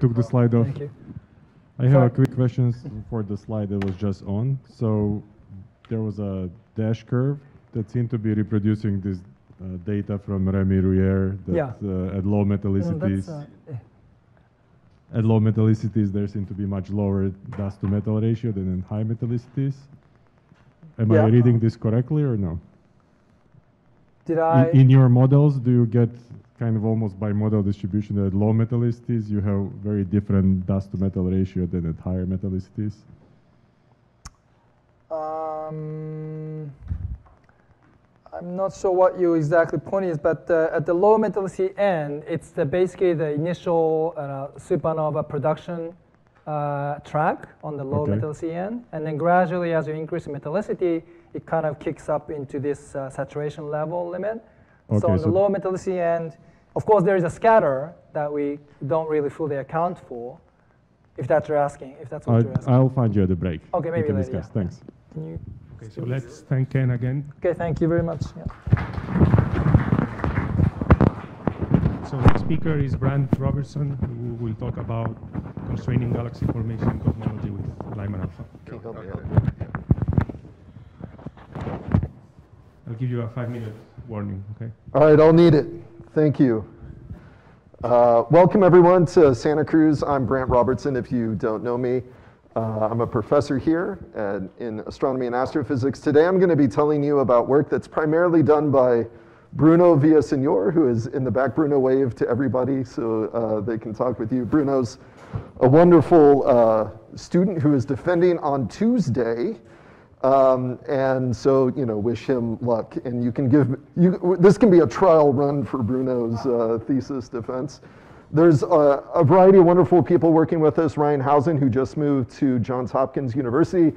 took the slide off. Thank you. I have a quick question for the slide that was just on. So there was a dash curve that seemed to be reproducing this uh, data from Rémy-Ruyer that Yeah. uh, at low No, metallicities, that's, uh, eh, at low metallicities there seemed to be much lower dust to metal ratio than in high metallicities. Am Yeah. I reading this correctly or no? Did I? In, in your models, do you get kind of almost bimodal distribution that at low metallicities you have very different dust to metal ratio than at higher metallicities? Um, I'm not sure what your exactly point is, but uh, at the low metallicity end, it's the, basically the initial uh, supernova production uh, track on the low Okay. metallicity end, and then gradually, as you increase metallicity, it kind of kicks up into this uh, saturation level limit. So Okay, on the so- low metallicity end, of course, there is a scatter that we don't really fully account for. If that's what you're asking, if that's what I, you're asking. I'll find you at the break. Okay, maybe we can later, discuss. yeah. Thanks. Can you? Okay, so let's thank Ken again. Okay, thank you very much. Yeah. So next speaker is Brant Robertson, who will talk about constraining galaxy formation cosmology with Lyman alpha. Okay, I'll give you a five-minute warning, okay? All right, I'll need it. Thank you. Uh, welcome, everyone, to Santa Cruz. I'm Brant Robertson, if you don't know me. Uh, I'm a professor here at, in astronomy and astrophysics. Today, I'm going to be telling you about work that's primarily done by Bruno Villasenor, who is in the back. Bruno, wave to everybody so uh, they can talk with you. Bruno's a wonderful uh, student who is defending on Tuesday um, and so, you know, wish him luck. And you can give, you, this can be a trial run for Bruno's uh, thesis defense. There's a, a variety of wonderful people working with us. Ryan Hausen, who just moved to Johns Hopkins University.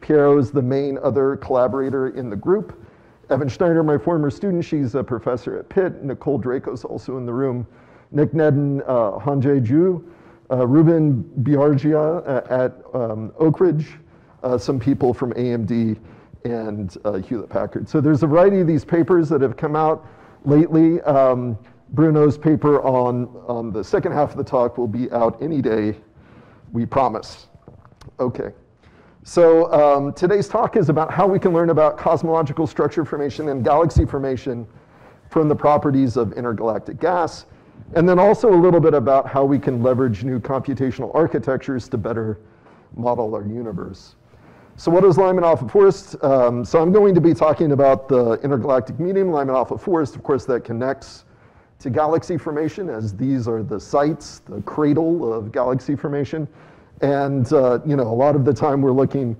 Piero is the main other collaborator in the group. Evan Schneider, my former student, she's a professor at Pitt. Nicole Drakos also in the room. Nick Gnedin, uh, Hanjue Zhu, uh, Reuben Budiardja uh, at um, Oak Ridge, some people from AMD and uh, Hewlett Packard. So there's a variety of these papers that have come out lately. Um, Bruno's paper on, on the second half of the talk will be out any day, we promise. Okay. So um, today's talk is about how we can learn about cosmological structure formation and galaxy formation from the properties of intergalactic gas, and then also a little bit about how we can leverage new computational architectures to better model our universe. So what is Lyman alpha forest? Um, so I'm going to be talking about the intergalactic medium, Lyman alpha forest. Of course, that connects to galaxy formation as these are the sites, the cradle of galaxy formation. And uh, you know, a lot of the time we're looking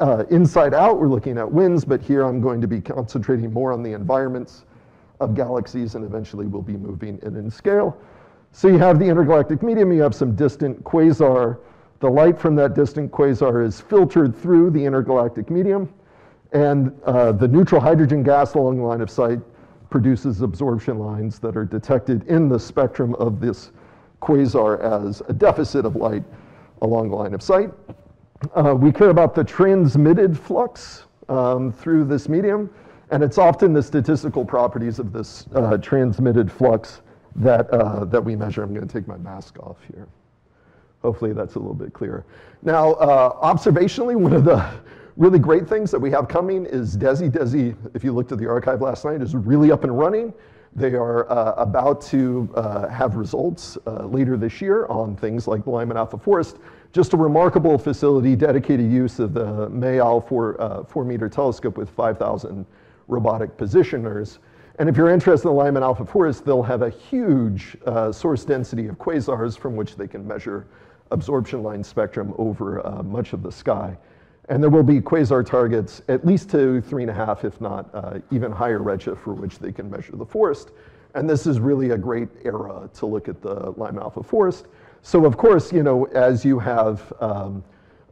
uh, inside out, we're looking at winds, but here I'm going to be concentrating more on the environments of galaxies and eventually we'll be moving it in scale. So you have the intergalactic medium, you have some distant quasar. The light from that distant quasar is filtered through the intergalactic medium, and uh, the neutral hydrogen gas along the line of sight produces absorption lines that are detected in the spectrum of this quasar as a deficit of light along the line of sight. Uh, we care about the transmitted flux um, through this medium, and it's often the statistical properties of this uh, transmitted flux that, uh, that we measure. I'm going to take my mask off here. Hopefully that's a little bit clearer. Now, uh, observationally, one of the really great things that we have coming is DESI. DESI, if you looked at the arXiv last night, is really up and running. They are uh, about to uh, have results uh, later this year on things like the Lyman Alpha Forest. Just a remarkable facility, dedicated use of the Mayall 4, uh, 4 meter telescope with 5,000 robotic positioners. And if you're interested in the Lyman Alpha Forest, they'll have a huge uh, source density of quasars from which they can measure absorption line spectrum over uh, much of the sky. And there will be quasar targets at least to three and a half, if not uh, even higher redshift for which they can measure the forest. And this is really a great era to look at the Lyman Alpha Forest. So of course, you know, as you have um,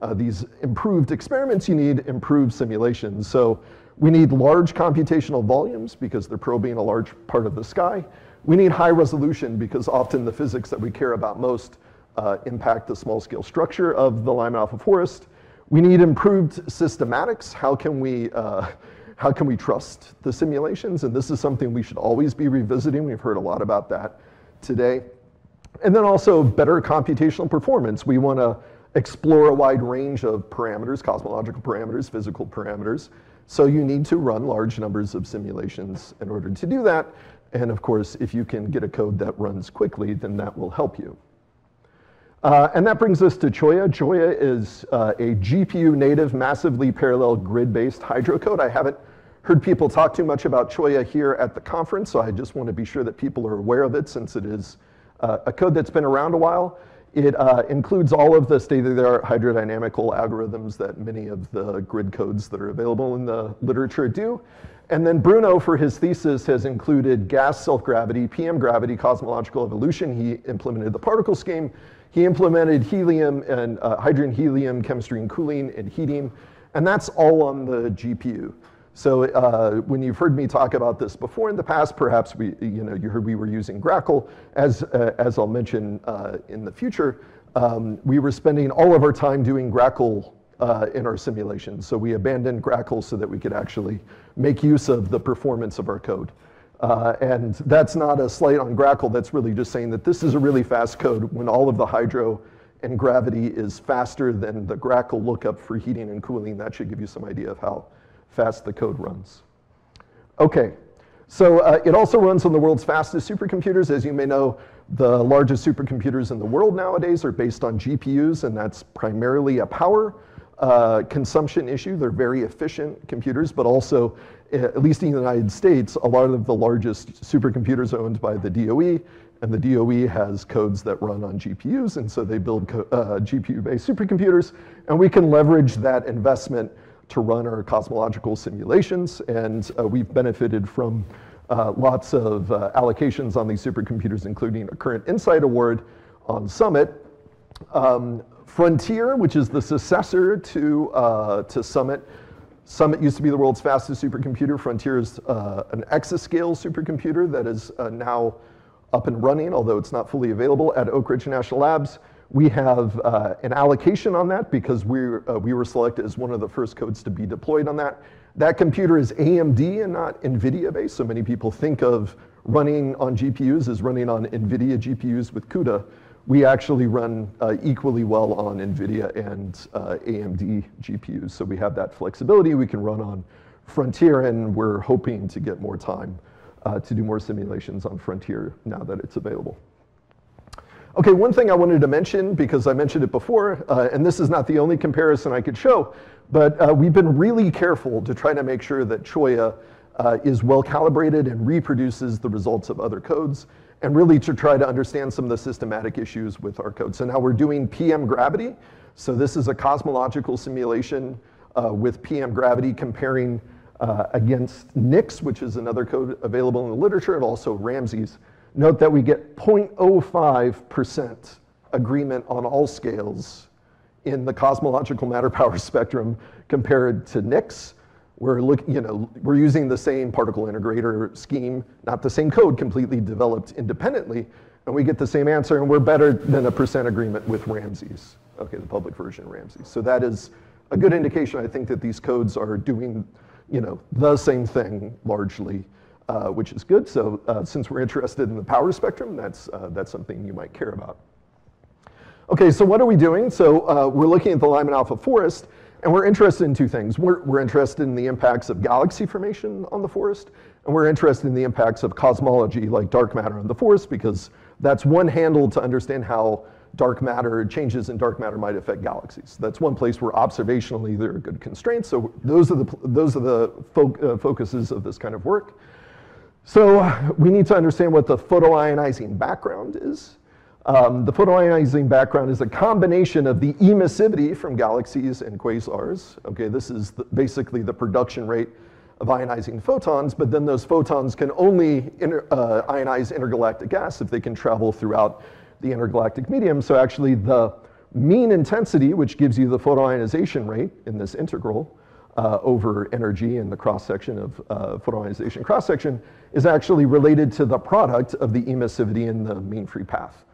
uh, these improved experiments, you need improved simulations. So we need large computational volumes because they're probing a large part of the sky. We need high resolution because often the physics that we care about most uh, impact the small scale structure of the Lyman Alpha Forest. We need improved systematics. How can we, uh, how can we trust the simulations? And this is something we should always be revisiting. We've heard a lot about that today. And then also better computational performance. We want to explore a wide range of parameters, cosmological parameters, physical parameters. So you need to run large numbers of simulations in order to do that. And of course, if you can get a code that runs quickly, then that will help you. Uh, and that brings us to Cholla. Cholla is uh, a GPU native, massively parallel grid-based hydro code. I haven't heard people talk too much about Cholla here at the conference, so I just want to be sure that people are aware of it since it is uh, a code that's been around a while. It uh, includes all of the state-of-the-art hydrodynamical algorithms that many of the grid codes that are available in the literature do. And then Bruno, for his thesis, has included gas self-gravity, PM gravity, cosmological evolution. He implemented the particle scheme. He implemented helium and uh, hydrogen helium chemistry and cooling and heating. And that's all on the GPU. So uh, when you've heard me talk about this before in the past, perhaps we, you know, you heard we were using Grackle. As, uh, as I'll mention uh, in the future, um, we were spending all of our time doing Grackle uh, in our simulations. So we abandoned Grackle so that we could actually make use of the performance of our code. Uh, and that's not a slight on Grackle, that's really just saying that this is a really fast code when all of the hydro and gravity is faster than the Grackle lookup for heating and cooling. That should give you some idea of how fast the code runs. Okay, so uh, it also runs on the world's fastest supercomputers. As you may know, the largest supercomputers in the world nowadays are based on GPUs, and that's primarily a power uh, consumption issue. They're very efficient computers, but also, at least in the United States, a lot of the largest supercomputers owned by the DOE, and the DOE has codes that run on GPUs, and so they build uh, GPU-based supercomputers, and we can leverage that investment to run our cosmological simulations, and uh, we've benefited from uh, lots of uh, allocations on these supercomputers, including a current INCITE Award on Summit. Um, Frontier, which is the successor to, uh, to Summit, Summit used to be the world's fastest supercomputer. Frontier is uh, an exascale supercomputer that is uh, now up and running, although it's not fully available at Oak Ridge National Labs. We have uh, an allocation on that because we, uh, we were selected as one of the first codes to be deployed on that. That computer is AMD and not NVIDIA based, so many people think of running on GPUs as running on NVIDIA GPUs with CUDA. We actually run uh, equally well on NVIDIA and uh, AMD GPUs, so we have that flexibility. We can run on Frontier, and we're hoping to get more time uh, to do more simulations on Frontier now that it's available. Okay, one thing I wanted to mention, because I mentioned it before, uh, and this is not the only comparison I could show, but uh, we've been really careful to try to make sure that Cholla uh, is well calibrated and reproduces the results of other codes, and really to try to understand some of the systematic issues with our code. So now we're doing PM gravity. So this is a cosmological simulation uh, with PM gravity comparing uh, against Nyx, which is another code available in the literature, and also Ramses. Note that we get 0.05% agreement on all scales in the cosmological matter power spectrum compared to Nyx. We're looking, you know, we're using the same particle integrator scheme, not the same code completely developed independently, and we get the same answer, and we're better than a percent agreement with Ramses, okay, the public version of Ramses. So that is a good indication, I think, that these codes are doing, you know, the same thing largely uh, which is good. So uh, since we're interested in the power spectrum, that's, uh, that's something you might care about. Okay, so what are we doing? So uh, we're looking at the Lyman alpha forest, and we're interested in two things. We're, we're interested in the impacts of galaxy formation on the forest, and we're interested in the impacts of cosmology, like dark matter on the forest, because that's one handle to understand how dark matter, changes in dark matter might affect galaxies. That's one place where observationally there are good constraints. So those are the, those are the fo uh, focuses of this kind of work. So we need to understand what the photoionizing background is. Um, the photoionizing background is a combination of the emissivity from galaxies and quasars. Okay, this is the, basically the production rate of ionizing photons, but then those photons can only inter, uh, ionize intergalactic gas if they can travel throughout the intergalactic medium. So actually the mean intensity, which gives you the photoionization rate in this integral, uh, over energy in the cross-section of uh, photoionization cross-section is actually related to the product of the emissivity and the mean free path.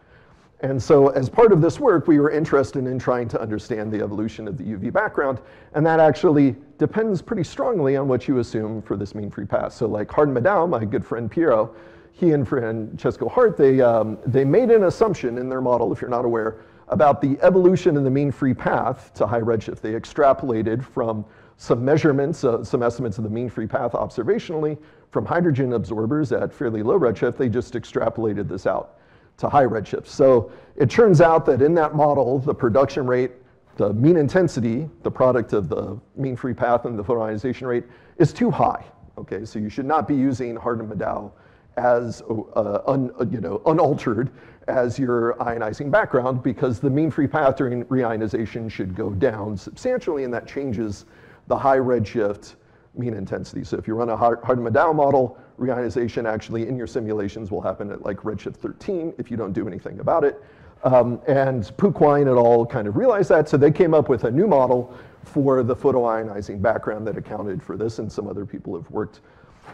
And so as part of this work, we were interested in trying to understand the evolution of the UV background, and that actually depends pretty strongly on what you assume for this mean free path. So like Haardt and Madau, my good friend Piero, he and Francesco Haardt, they, um, they made an assumption in their model, if you're not aware, about the evolution in the mean free path to high redshift. They extrapolated from some measurements, uh, some estimates of the mean free path observationally from hydrogen absorbers at fairly low redshift. They just extrapolated this out to high redshifts. So it turns out that in that model, the production rate, the mean intensity, the product of the mean free path and the photoionization rate, is too high. Okay, so you should not be using Haardt-Madau as uh, un, uh, you know, unaltered as your ionizing background because the mean free path during reionization should go down substantially and that changes the high redshift mean intensity. So if you run a Haardt-Madau model, reionization actually in your simulations will happen at like redshift 13 if you don't do anything about it. Um, and Puchwein et al. kind of realized that, so they came up with a new model for the photoionizing background that accounted for this, and some other people have worked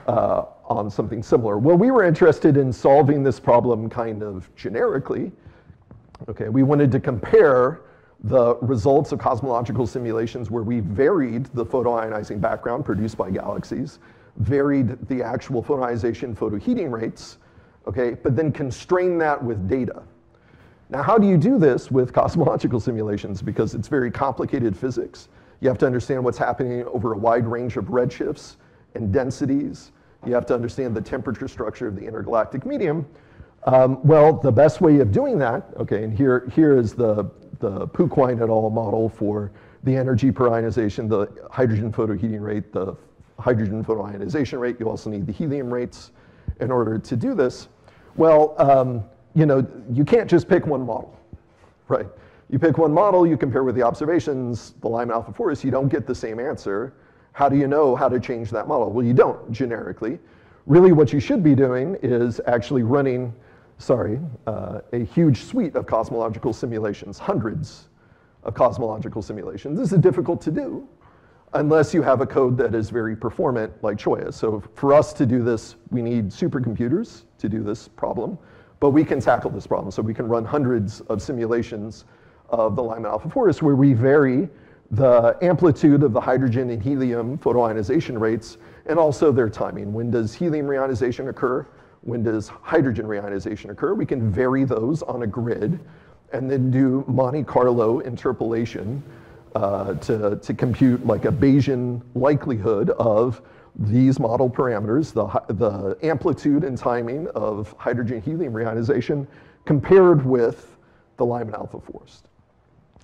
uh, on something similar. Well, we were interested in solving this problem kind of generically. Okay, we wanted to compare the results of cosmological simulations where we varied the photoionizing background produced by galaxies, varied the actual photoionization photoheating rates, okay, but then constrain that with data. Now, how do you do this with cosmological simulations? Because it's very complicated physics. You have to understand what's happening over a wide range of redshifts and densities. You have to understand the temperature structure of the intergalactic medium. Um, well, the best way of doing that, okay, and here, here is the, the Puchwein et al. model for the energy per ionization, the hydrogen photoheating rate, the hydrogen photoionization rate. You also need the helium rates in order to do this. Well, um, you know, you can't just pick one model, right? You pick one model, you compare with the observations, the Lyman alpha forest, you don't get the same answer. How do you know how to change that model? Well, you don't generically. Really what you should be doing is actually running sorry, uh, a huge suite of cosmological simulations, hundreds of cosmological simulations. This is difficult to do unless you have a code that is very performant like Cholla. So for us to do this, we need supercomputers to do this problem, but we can tackle this problem. So we can run hundreds of simulations of the Lyman alpha forest where we vary the amplitude of the hydrogen and helium photoionization rates and also their timing. When does helium reionization occur? When does hydrogen reionization occur? We can vary those on a grid and then do Monte Carlo interpolation uh, to, to compute like a Bayesian likelihood of these model parameters, the, the amplitude and timing of hydrogen helium reionization compared with the Lyman alpha forest.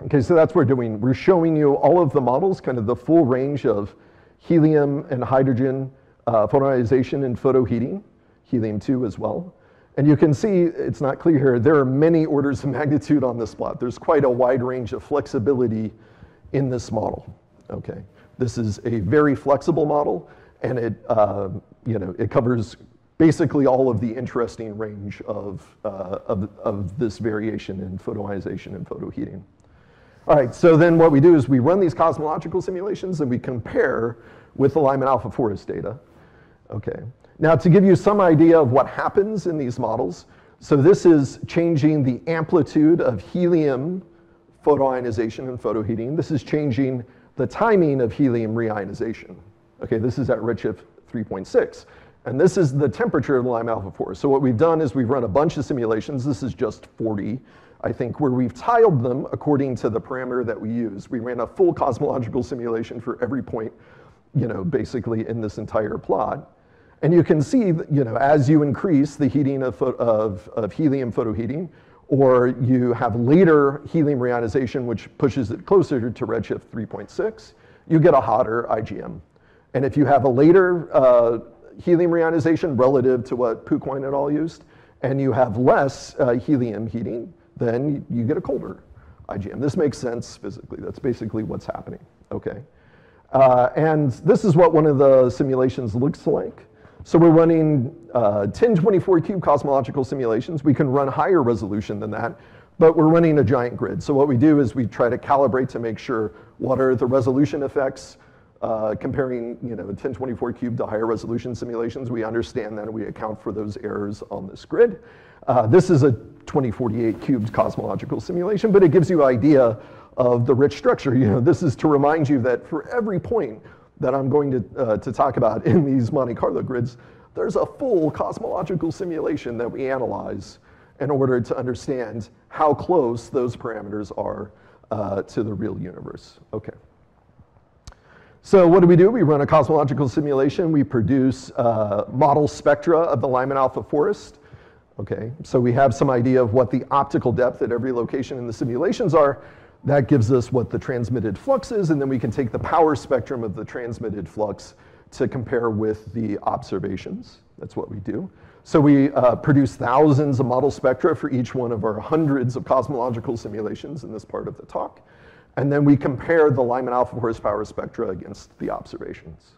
Okay, so that's what we're doing. We're showing you all of the models, kind of the full range of helium and hydrogen uh, photoionization and photoheating helium-2 as well. And you can see, it's not clear here, there are many orders of magnitude on this plot. There's quite a wide range of flexibility in this model, okay? This is a very flexible model, and it, uh, you know, it covers basically all of the interesting range of, uh, of, of this variation in photoionization and photoheating. All right, so then what we do is we run these cosmological simulations and we compare with the Lyman alpha forest data. Okay, now, to give you some idea of what happens in these models, so this is changing the amplitude of helium photoionization and photoheating. This is changing the timing of helium reionization. Okay, this is at redshift 3.6. And this is the temperature of the Lyman alpha forest. So what we've done is we've run a bunch of simulations. This is just 40, I think, where we've tiled them according to the parameter that we use. We ran a full cosmological simulation for every point, you know, basically in this entire plot. And you can see, you know, as you increase the heating of, of, of helium photoheating, or you have later helium reionization, which pushes it closer to redshift 3.6, you get a hotter IGM. And if you have a later uh, helium reionization relative to what Puchwein et al. used, and you have less uh, helium heating, then you get a colder IGM. This makes sense physically. That's basically what's happening, okay? Uh, and this is what one of the simulations looks like. So we're running uh, 1024 cube cosmological simulations. We can run higher resolution than that, but we're running a giant grid. So what we do is we try to calibrate to make sure what are the resolution effects uh, comparing you know, 1024 cube to higher resolution simulations. We understand that and we account for those errors on this grid. Uh, this is a 2048 cubed cosmological simulation, but it gives you an idea of the rich structure. You know, this is to remind you that for every point that I'm going to, uh, to talk about in these Monte Carlo grids, there's a full cosmological simulation that we analyze in order to understand how close those parameters are uh, to the real universe. Okay. So what do we do? We run a cosmological simulation. We produce uh, model spectra of the Lyman alpha forest. Okay, so we have some idea of what the optical depth at every location in the simulations are. That gives us what the transmitted flux is, and then we can take the power spectrum of the transmitted flux to compare with the observations. That's what we do. So we uh, produce thousands of model spectra for each one of our hundreds of cosmological simulations in this part of the talk. And then we compare the Lyman alpha forest power spectra against the observations.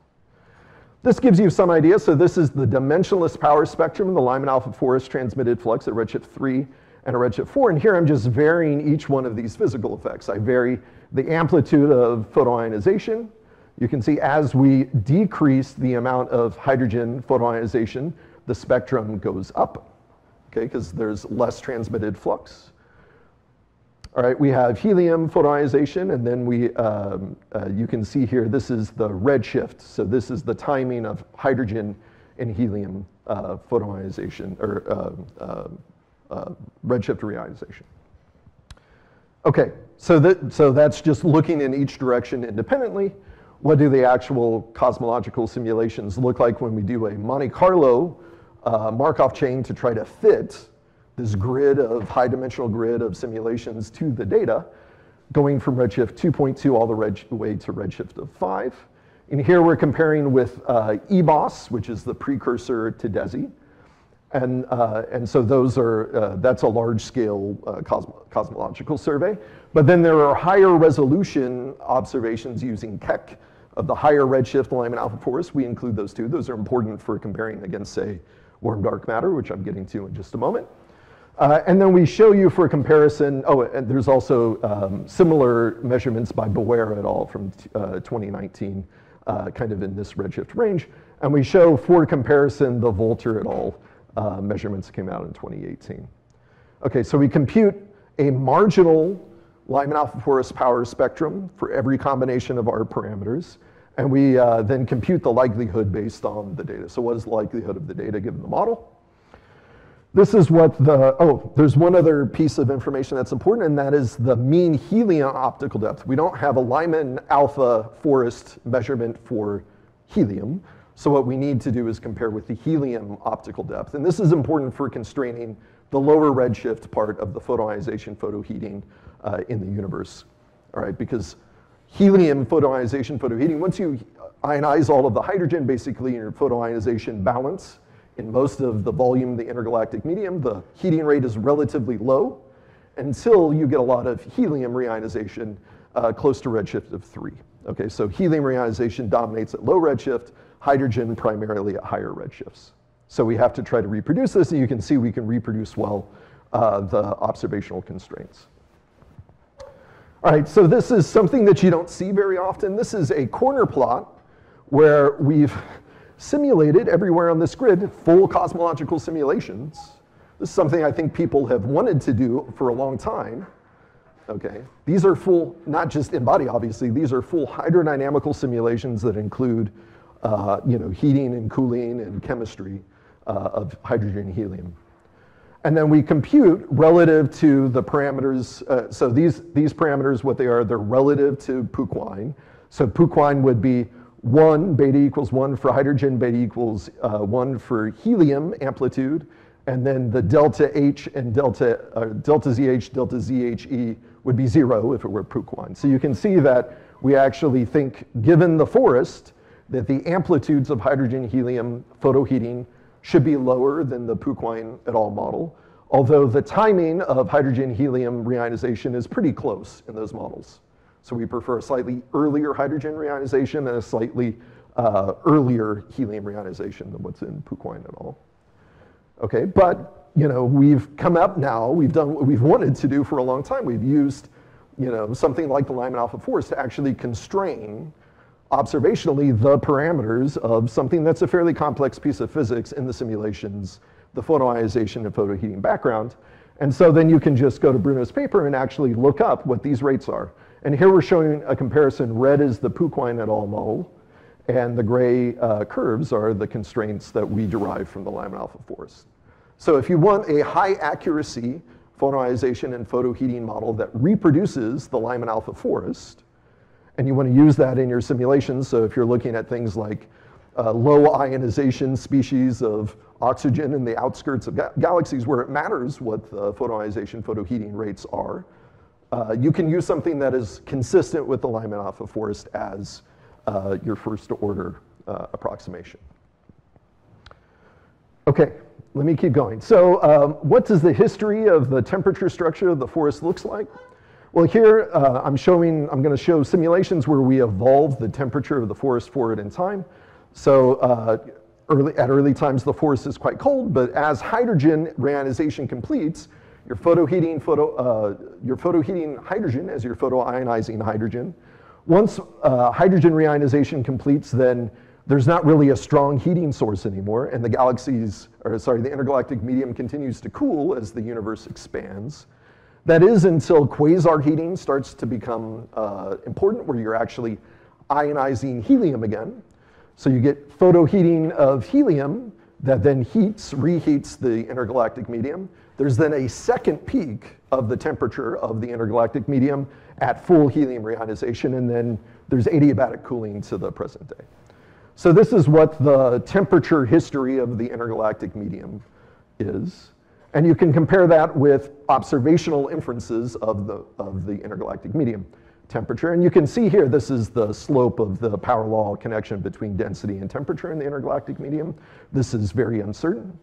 This gives you some idea. So this is the dimensionless power spectrum of the Lyman alpha forest transmitted flux at redshift 3 and a redshift 4. And here I'm just varying each one of these physical effects. I vary the amplitude of photoionization. You can see as we decrease the amount of hydrogen photoionization, the spectrum goes up, okay, because there's less transmitted flux. All right, we have helium photoionization, and then we, um, uh, you can see here, this is the redshift. So this is the timing of hydrogen and helium uh, photoionization, or uh, uh, redshift reionization. Okay, so, that, so that's just looking in each direction independently. What do the actual cosmological simulations look like when we do a Monte Carlo uh, Markov chain to try to fit this grid of high dimensional grid of simulations to the data, going from redshift 2.2 all the way to redshift of 5. And here we're comparing with uh, eBOSS, which is the precursor to DESI. And, uh, and so those are, uh, that's a large scale uh, cosmo cosmological survey. But then there are higher resolution observations using Keck of the higher redshift Lyman alpha forest. We include those too. Those are important for comparing against, say, warm dark matter, which I'm getting to in just a moment. Uh, and then we show you for comparison, oh, and there's also um, similar measurements by Boera et al. from uh, 2019, uh, kind of in this redshift range. And we show for comparison the Walther et al. Uh, measurements came out in 2018. Okay, so we compute a marginal Lyman alpha forest power spectrum for every combination of our parameters. And we uh, then compute the likelihood based on the data. So what is the likelihood of the data given the model? This is what the, oh, there's one other piece of information that's important, and that is the mean helium optical depth. We don't have a Lyman alpha forest measurement for helium. So what we need to do is compare with the helium optical depth. And this is important for constraining the lower redshift part of the photoionization photoheating uh, in the universe. All right, because helium photoionization photoheating, once you ionize all of the hydrogen, basically in your photoionization balance in most of the volume of the intergalactic medium, the heating rate is relatively low until you get a lot of helium reionization uh, close to redshift of three. Okay, so helium reionization dominates at low redshift, hydrogen primarily at higher redshifts. So we have to try to reproduce this, and you can see we can reproduce well uh, the observational constraints. All right, so this is something that you don't see very often. This is a corner plot where we've simulated everywhere on this grid full cosmological simulations. This is something I think people have wanted to do for a long time. Okay, these are full, not just N-body, obviously, these are full hydrodynamical simulations that include, uh, you know, heating and cooling and chemistry uh, of hydrogen and helium. And then we compute relative to the parameters. Uh, so these, these parameters, what they are, they're relative to Puchwein. So Puchwein would be 1, beta equals 1 for hydrogen, beta equals uh, 1 for helium amplitude, and then the delta H and delta, uh, delta ZH, delta ZHE would be 0 if it were Puchwein. So you can see that we actually think, given the forest, that the amplitudes of hydrogen helium photoheating should be lower than the Puchwein et al. model, although the timing of hydrogen helium reionization is pretty close in those models. So we prefer a slightly earlier hydrogen reionization and a slightly uh, earlier helium reionization than what's in Puchwein et al. Okay, but you know, we've come up now, we've done what we've wanted to do for a long time. We've used you know, something like the Lyman alpha forest to actually constrain observationally the parameters of something that's a fairly complex piece of physics in the simulations, the photoionization and photoheating background. And so then you can just go to Bruno's paper and actually look up what these rates are. And here we're showing a comparison. Red is the Puchwein et al. model, and the gray uh, curves are the constraints that we derive from the Lyman alpha forest. So if you want a high accuracy photoionization and photoheating model that reproduces the Lyman alpha forest, and you want to use that in your simulations, so if you're looking at things like uh, low ionization species of oxygen in the outskirts of ga galaxies where it matters what the photoionization, photoheating rates are, uh, you can use something that is consistent with the Lyman alpha forest as uh, your first order uh, approximation. Okay, let me keep going. So um, what does the history of the temperature structure of the forest looks like? Well, here uh, I'm showing, I'm gonna show simulations where we evolve the temperature of the forest forward in time. So uh, early, at early times, the forest is quite cold, but as hydrogen reionization completes, your photoheating, photo, uh, your photoheating hydrogen as your photoionizing hydrogen. Once uh, hydrogen reionization completes, then there's not really a strong heating source anymore, and the galaxies, or sorry, the intergalactic medium continues to cool as the universe expands. That is until quasar heating starts to become uh, important, where you're actually ionizing helium again. So you get photoheating of helium that then heats, reheats the intergalactic medium. There's then a second peak of the temperature of the intergalactic medium at full helium reionization, and then there's adiabatic cooling to the present day. So this is what the temperature history of the intergalactic medium is. And you can compare that with observational inferences of the, of the intergalactic medium temperature. And you can see here, this is the slope of the power law connection between density and temperature in the intergalactic medium. This is very uncertain.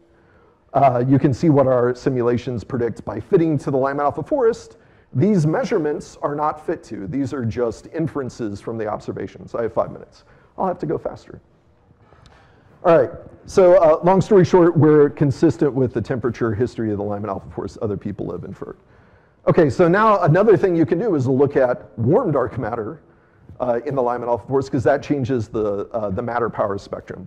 Uh, you can see what our simulations predict by fitting to the Lyman alpha forest. These measurements are not fit to. These are just inferences from the observations. I have five minutes. I'll have to go faster. All right, so uh, long story short, we're consistent with the temperature history of the Lyman alpha forest other people have inferred. Okay, so now another thing you can do is look at warm dark matter uh, in the Lyman alpha forest because that changes the, uh, the matter power spectrum.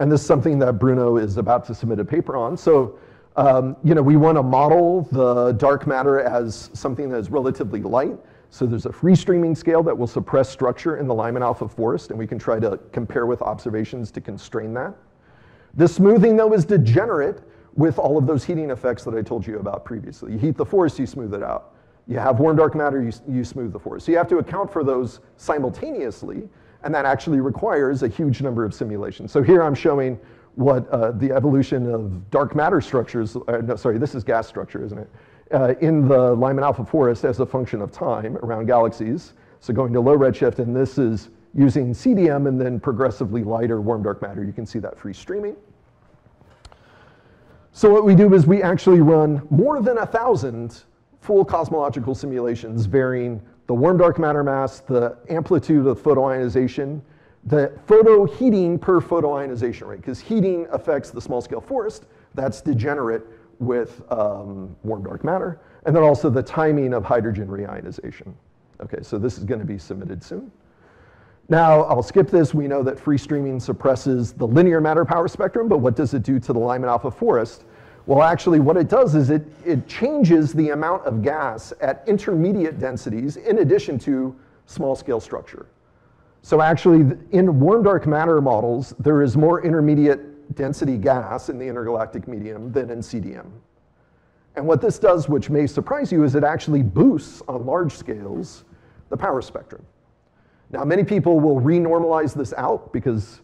And this is something that Bruno is about to submit a paper on. So, um, you know, we want to model the dark matter as something that is relatively light. So there's a free streaming scale that will suppress structure in the Lyman alpha forest, and we can try to compare with observations to constrain that. The smoothing, though, is degenerate with all of those heating effects that I told you about previously. You heat the forest, you smooth it out. You have warm dark matter, you, you smooth the forest. So you have to account for those simultaneously, and that actually requires a huge number of simulations. So here I'm showing what uh, the evolution of dark matter structures, uh, no, sorry, this is gas structure, isn't it? uh, in the Lyman alpha forest as a function of time around galaxies. So going to low redshift, and this is using CDM and then progressively lighter warm dark matter. You can see that free streaming. So what we do is we actually run more than a thousand full cosmological simulations varying the warm dark matter mass, the amplitude of photoionization, the photo heating per photoionization rate, because heating affects the small scale forest, that's degenerate with um, warm dark matter, and then also the timing of hydrogen reionization. Okay, so this is going to be submitted soon. Now, I'll skip this. We know that free streaming suppresses the linear matter power spectrum, but what does it do to the Lyman alpha forest? Well, actually, what it does is it, it changes the amount of gas at intermediate densities in addition to small scale structure. So actually, in warm dark matter models, there is more intermediate density gas in the intergalactic medium than in CDM. And what this does, which may surprise you, is it actually boosts on large scales the power spectrum. Now, many people will renormalize this out because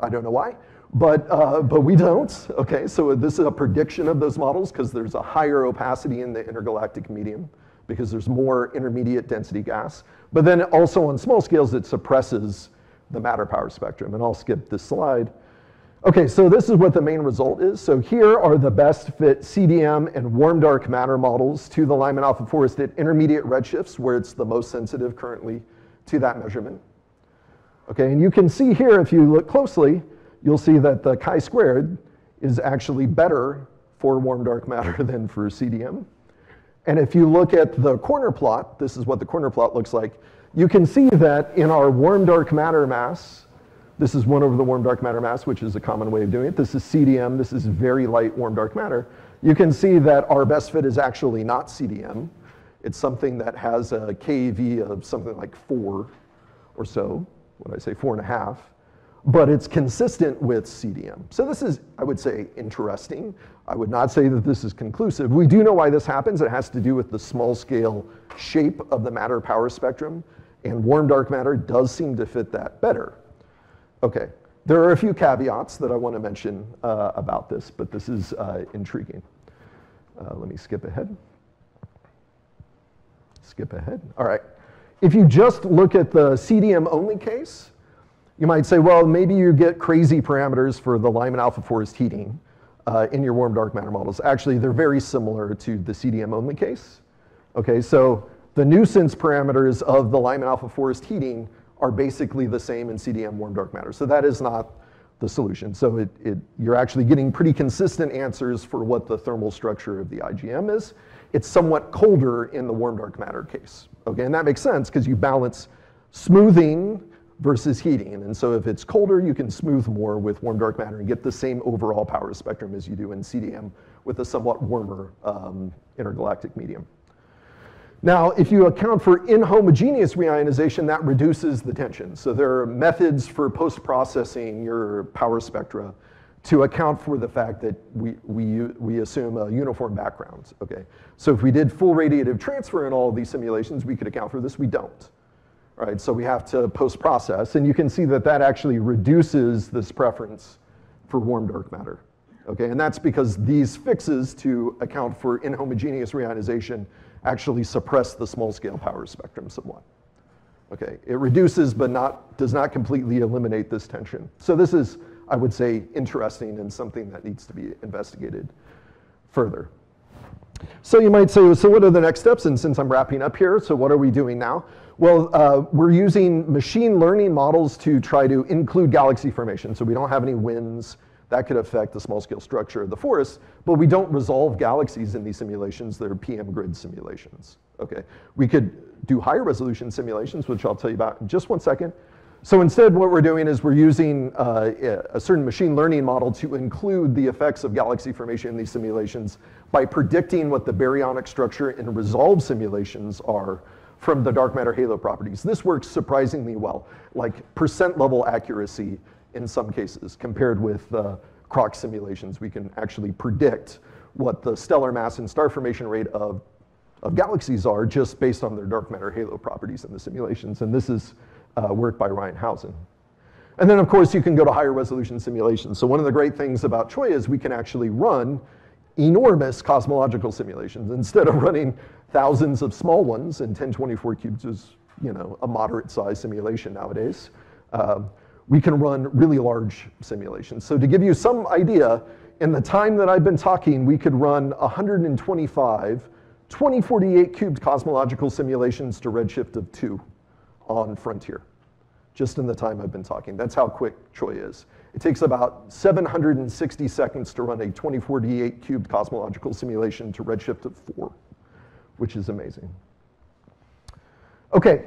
I don't know why, but, uh, but we don't. Okay, so this is a prediction of those models because there's a higher opacity in the intergalactic medium because there's more intermediate density gas. But then also on small scales, it suppresses the matter power spectrum. And I'll skip this slide. Okay, so this is what the main result is. So here are the best fit CDM and warm dark matter models to the Lyman alpha forest at intermediate redshifts where it's the most sensitive currently to that measurement. Okay, and you can see here if you look closely, you'll see that the chi-squared is actually better for warm dark matter than for CDM. And if you look at the corner plot, this is what the corner plot looks like, you can see that in our warm dark matter mass, this is 1 over the warm dark matter mass, which is a common way of doing it. This is CDM. This is very light warm dark matter. You can see that our best fit is actually not CDM. It's something that has a KeV of something like 4 or so. did I say, four and a half, but it's consistent with CDM. So this is, I would say, interesting. I would not say that this is conclusive. We do know why this happens. It has to do with the small scale shape of the matter power spectrum, and warm dark matter does seem to fit that better. Okay, there are a few caveats that I want to mention uh, about this, but this is uh, intriguing. Uh, let me skip ahead. Skip ahead. All right. If you just look at the CDM only case, you might say, well, maybe you get crazy parameters for the Lyman alpha forest heating uh, in your warm dark matter models. Actually, they're very similar to the CDM only case. Okay, so the nuisance parameters of the Lyman alpha forest heating are basically the same in CDM warm dark matter. So that is not the solution. So it, it, you're actually getting pretty consistent answers for what the thermal structure of the IGM is. It's somewhat colder in the warm dark matter case. Okay, and that makes sense because you balance smoothing versus heating. And so if it's colder, you can smooth more with warm dark matter and get the same overall power spectrum as you do in CDM with a somewhat warmer um, intergalactic medium. Now, if you account for inhomogeneous reionization, that reduces the tension. So there are methods for post-processing your power spectra to account for the fact that we, we, we assume a uniform background, okay? So if we did full radiative transfer in all of these simulations, we could account for this, we don't. Right, so we have to post-process, and you can see that that actually reduces this preference for warm dark matter. Okay, and that's because these fixes to account for inhomogeneous reionization actually suppress the small scale power spectrum somewhat. Okay, it reduces but not, does not completely eliminate this tension. So this is, I would say, interesting and something that needs to be investigated further. So you might say, so what are the next steps? And since I'm wrapping up here, so what are we doing now? Well, uh, we're using machine learning models to try to include galaxy formation. So we don't have any winds. That could affect the small scale structure of the forest, but we don't resolve galaxies in these simulations. They're PM grid simulations. Okay, we could do higher resolution simulations, which I'll tell you about in just one second. So instead, what we're doing is we're using uh, a certain machine learning model to include the effects of galaxy formation in these simulations by predicting what the baryonic structure in resolved simulations are from the dark matter halo properties. This works surprisingly well, like percent level accuracy in some cases compared with uh, CROC simulations. We can actually predict what the stellar mass and star formation rate of, of galaxies are just based on their dark matter halo properties in the simulations. And this is uh, work by Ryan Hausen. And then of course you can go to higher resolution simulations. So one of the great things about Cholla is we can actually run enormous cosmological simulations. Instead of running thousands of small ones, and 1024 cubes is you know, a moderate size simulation nowadays, uh, we can run really large simulations. So to give you some idea, in the time that I've been talking, we could run 125 2048 cubed cosmological simulations to redshift of two on Frontier, just in the time I've been talking. That's how quick Cholla is. It takes about 760 seconds to run a 2048 cubed cosmological simulation to redshift of four, which is amazing. Okay,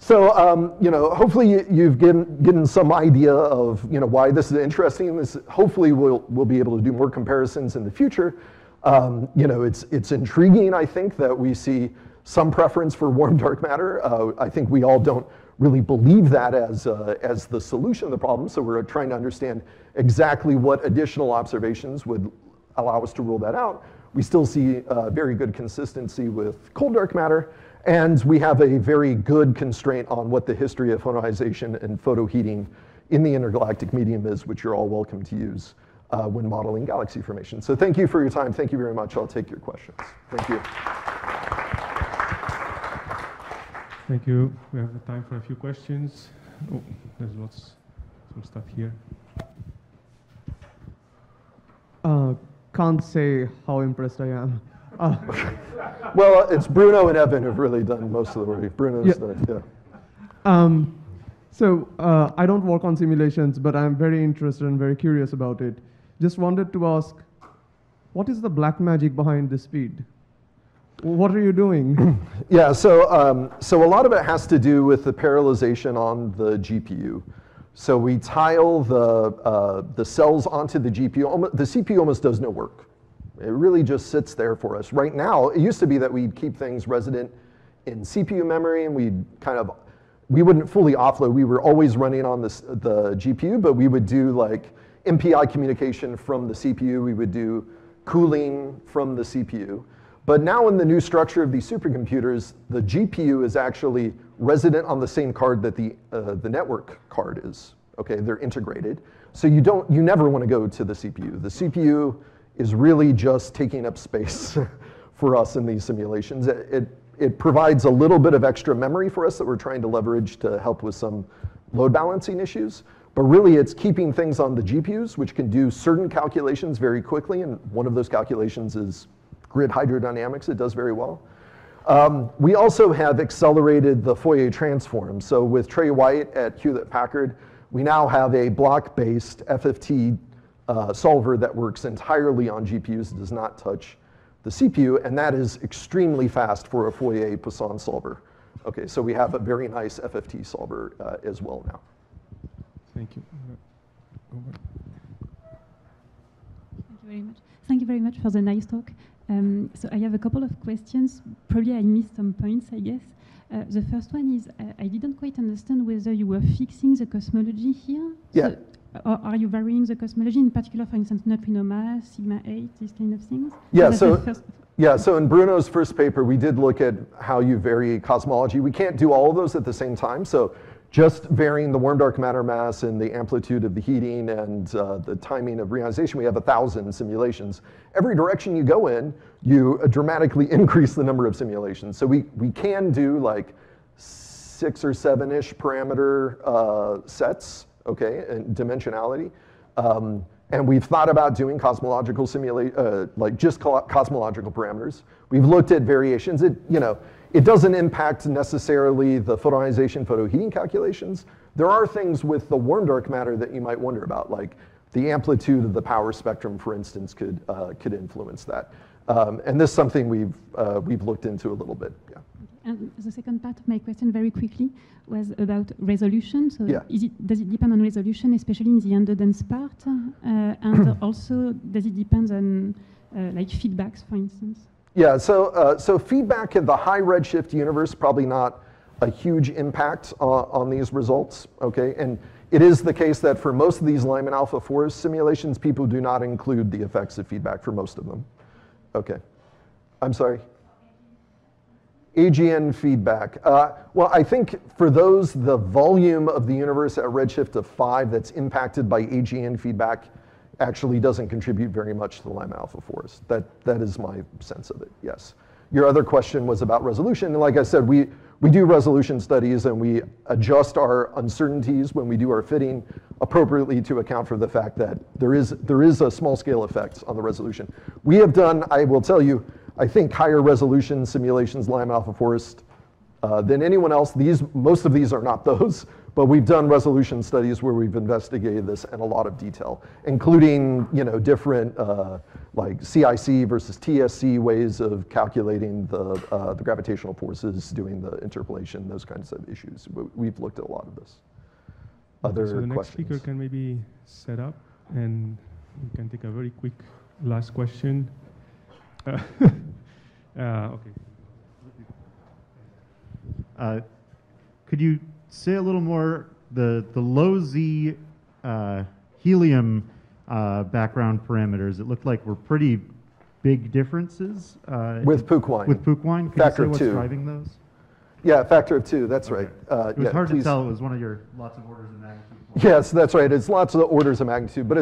so, um, you know, hopefully you, have gotten, gotten some idea of, you know, why this is interesting. This hopefully we'll, we'll be able to do more comparisons in the future. Um, you know, it's, it's intriguing, I think, that we see some preference for warm dark matter. Uh, I think we all don't really believe that as, uh, as the solution of the problem, so we're trying to understand exactly what additional observations would allow us to rule that out. We still see uh, very good consistency with cold dark matter, and we have a very good constraint on what the history of photonization and photoheating in the intergalactic medium is, which you're all welcome to use uh, when modeling galaxy formation. So thank you for your time. Thank you very much. I'll take your questions. Thank you. Thank you. We have time for a few questions. Oh, there's lots, some stuff here. Uh, can't say how impressed I am. Uh, well, it's Bruno and Evan who've really done most of the work. Bruno's yeah. done it, yeah. Um, so uh, I don't work on simulations, but I'm very interested and very curious about it. Just wanted to ask, what is the black magic behind this speed? What are you doing? yeah, so, um, so a lot of it has to do with the parallelization on the GPU. So we tile the, uh, the cells onto the GPU. The CPU almost does no work. It really just sits there for us. Right now, it used to be that we'd keep things resident in CPU memory and we'd kind of we wouldn't fully offload. We were always running on this, the GPU, but we would do like MPI communication from the CPU. We would do cooling from the CPU. But now in the new structure of these supercomputers, the GPU is actually resident on the same card that the, uh, the network card is. Okay, they're integrated. So you don't, you never want to go to the CPU. The CPU is really just taking up space for us in these simulations. It, it, it provides a little bit of extra memory for us that we're trying to leverage to help with some load balancing issues. But really, it's keeping things on the GPUs, which can do certain calculations very quickly. And one of those calculations is grid hydrodynamics. It does very well. Um, we also have accelerated the Fourier transform. So with Trey White at Hewlett Packard, we now have a block-based FFT uh, solver that works entirely on GPUs. It does not touch the CPU, and that is extremely fast for a Fourier Poisson solver. Okay, so we have a very nice FFT solver uh, as well now. Thank you. Thank you very much. Thank you very much for the nice talk. Um, so I have a couple of questions. Probably I missed some points, I guess. Uh, the first one is uh, I didn't quite understand whether you were fixing the cosmology here. Yeah. So, or are you varying the cosmology, in particular, for instance, neutrino mass, sigma 8, these kind of things? Yeah, so- Yeah, so in Bruno's first paper, we did look at how you vary cosmology. We can't do all of those at the same time, so just varying the warm dark matter mass and the amplitude of the heating and uh, the timing of reionization, we have a thousand simulations. Every direction you go in, you uh, dramatically increase the number of simulations. So we, we can do like six or seven-ish parameter uh, sets, okay, and dimensionality. Um, and we've thought about doing cosmological simulate, uh, like just co- cosmological parameters. We've looked at variations. It, you know, it doesn't impact necessarily the photoionization, photoheating calculations. There are things with the warm dark matter that you might wonder about, like the amplitude of the power spectrum, for instance, could uh, could influence that. Um, and this is something we've uh, we've looked into a little bit. Yeah. And the second part of my question, very quickly, was about resolution. So, Yeah. is it, does it depend on resolution, especially in the underdense part? Uh, and also, does it depend on uh, like feedbacks, for instance? Yeah, so, uh, so feedback in the high redshift universe, probably not a huge impact uh, on these results, okay? And it is the case that for most of these Lyman alpha forest simulations, people do not include the effects of feedback for most of them. Okay, I'm sorry. AGN feedback. Uh, well, I think for those, the volume of the universe at redshift of five that's impacted by AGN feedback actually doesn't contribute very much to the Lyman alpha forest. That, that is my sense of it, yes. Your other question was about resolution. And like I said, we, we do resolution studies and we adjust our uncertainties when we do our fitting appropriately to account for the fact that there is, there is a small scale effect on the resolution. We have done, I will tell you, I think higher resolution simulations, Lyman alpha forest, uh, than anyone else. These, most of these are not those, but we've done resolution studies where we've investigated this in a lot of detail, including you know different uh, like CIC versus TSC ways of calculating the uh, the gravitational forces, doing the interpolation, those kinds of issues. We- We've looked at a lot of this. Other so the next questions? speaker can maybe set up, and we can take a very quick last question. Uh, uh, okay. Uh, Could you say a little more, the, the low Z uh, helium uh, background parameters, it looked like were pretty big differences. uh, With Puchwein. With Puchwein? Could Factor you say what's two. driving those? Yeah, factor of two. That's right. Uh, It was yeah, hard please. to tell, it was one of your lots of orders of magnitude. Yes, that's right. It's lots of orders of magnitude, but